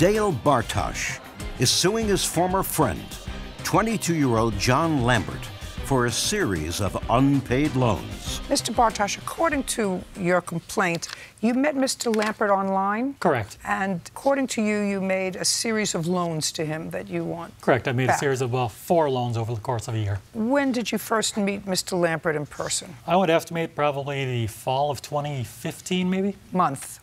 Dale Bartosh is suing his former friend, 22 year old John Lambert, for a series of unpaid loans. Mr. Bartosh, according to your complaint, you met Mr. Lambert online? Correct. And according to you, you made a series of loans to him that you want. Correct. I made back. a series of well, four loans over the course of a year. When did you first meet Mr. Lambert in person? I would estimate probably the fall of 2015, maybe Month.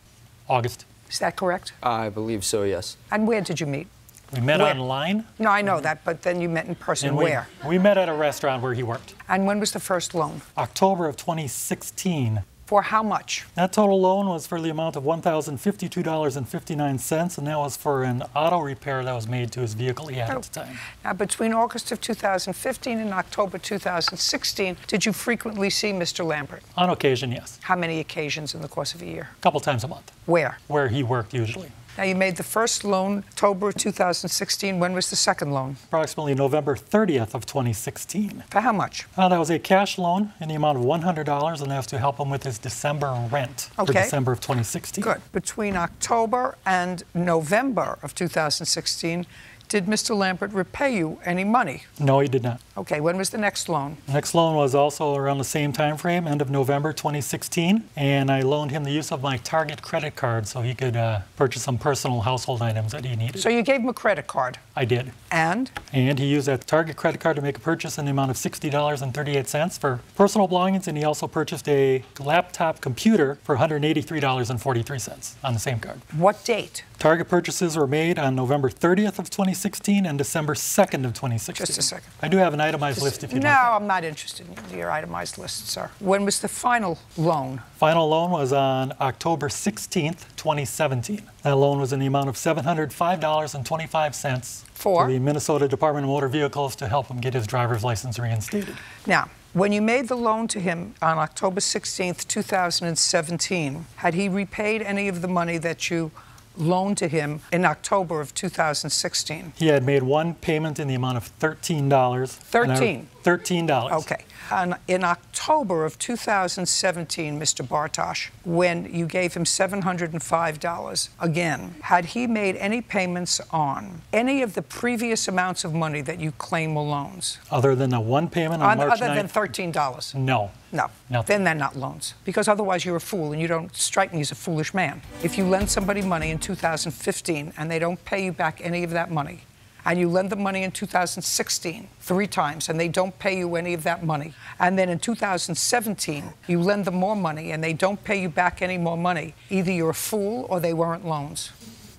August. Is that correct? I believe so, yes. And where did you meet? We met Where? online. No, I know that, but then you met in person. and we, where? We met at a restaurant where he worked. And when was the first loan? October of 2016. For how much? That total loan was for the amount of $1,052.59, and that was for an auto repair that was made to his vehicle he had at the oh. time. Now, between August of 2015 and October 2016, did you frequently see Mr. Lambert? On occasion, yes. How many occasions in the course of a year? A couple times a month, Where? where he worked usually. Now, you made the first loan October 2016. When was the second loan? Approximately November 30th of 2016. For how much? Uh, that was a cash loan in the amount of $100, and that was to help him with his December rent for December of 2016. Good. Between October and November of 2016, did Mr. Lambert repay you any money? No, he did not. Okay, when was the next loan? The next loan was also around the same time frame, end of November 2016, and I loaned him the use of my Target credit card so he could uh, purchase some personal household items that he needed. So you gave him a credit card. I did. And? And he used that Target credit card to make a purchase in the amount of $60.38 for personal belongings, and he also purchased a laptop computer for $183.43 on the same card. What date? Target purchases were made on November 30th of 2016 and December 2nd of 2016. Just a second. I do have an itemized list if you'd no, like. I'm not interested in your itemized list, sir. When was the final loan? Final loan was on October 16th, 2017. That loan was in the amount of $705.25 For? the Minnesota Department of Motor Vehicles to help him get his driver's license reinstated. Now, when you made the loan to him on October 16th, 2017, had he repaid any of the money that you loaned to him in October of 2016? He had made one payment in the amount of $13. 13? $13. Okay. And in October of 2017, Mr. Bartosh, when you gave him $705 again, had he made any payments on any of the previous amounts of money that you claim were loans? Other than the one payment on On- March other 9th? than $13? No. No. Nothing. Then they're not loans. Because otherwise you're a fool and you don't strike me as a foolish man. If you lend somebody money in 2015 and they don't pay you back any of that money, and you lend them money in 2016 three times and they don't pay you any of that money, and then in 2017 you lend them more money and they don't pay you back any more money, either you're a fool or they weren't loans.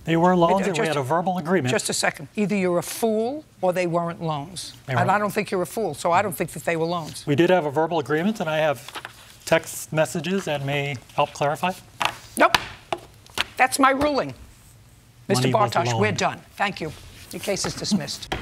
They were loans and we Just- had a verbal agreement. Just a second. Either you're a fool or they weren't loans. They And weren't. I don't think you're a fool, so I don't think that they were loans. we did have a verbal agreement, and I have text messages that may help clarify. Nope. That's my ruling. Mr. Money was Bartosh, we're done. Thank you. Your case is dismissed.